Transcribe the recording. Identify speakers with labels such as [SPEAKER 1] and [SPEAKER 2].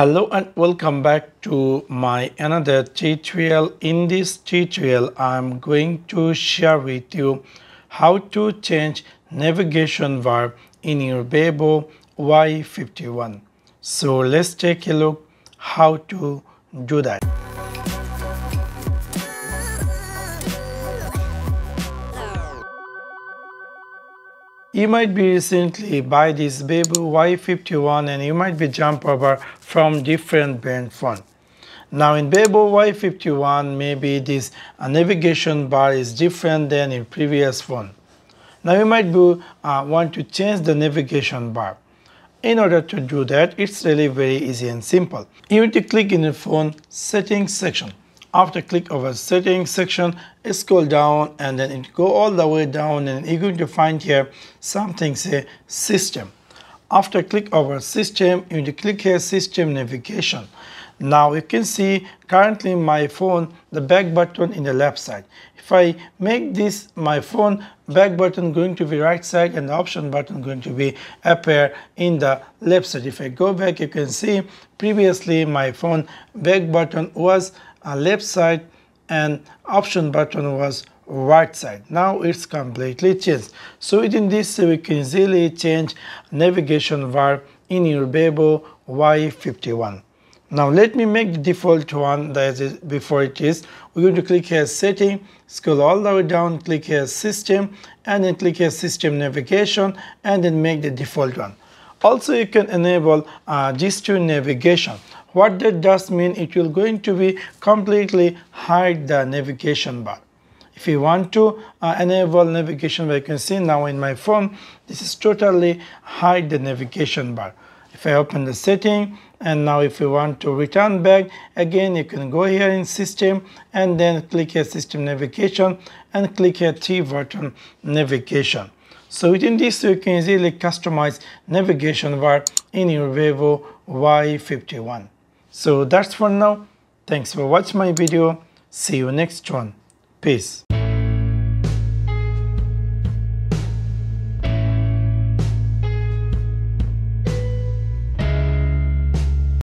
[SPEAKER 1] Hello and welcome back to my another tutorial. In this tutorial, I'm going to share with you how to change navigation bar in your Vivo Y51. So let's take a look how to do that. You might be recently buy this Vivo Y51 and you might be jump over from different brand phone. Now in Vivo Y51 maybe this uh, navigation bar is different than in previous phone. Now you might be, uh, want to change the navigation bar. In order to do that it's really very easy and simple. You need to click in the phone settings section after click over settings section scroll down and then it go all the way down and you're going to find here something say system. After click over system you need to click here system navigation. Now you can see currently my phone the back button in the left side. If i make this my phone back button going to be right side and the option button going to be appear in the left side. If i go back you can see previously my phone back button was left side and option button was right side. Now it's completely changed. So within this we can easily change navigation bar in your Vivo Y51 now let me make the default one that is before it is. We're going to click here setting scroll all the way down click here system and then click here system navigation and then make the default one. Also you can enable uh, gesture navigation what that does mean it will going to be completely hide the navigation bar. If you want to uh, enable navigation bar you can see now in my phone this is totally hide the navigation bar. If I open the setting and now if you want to return back again you can go here in system and then click here system navigation and click here T button navigation. So within this you can easily customize navigation bar in your Vivo Y51 so that's for now. Thanks for watching my video. See you next one. Peace.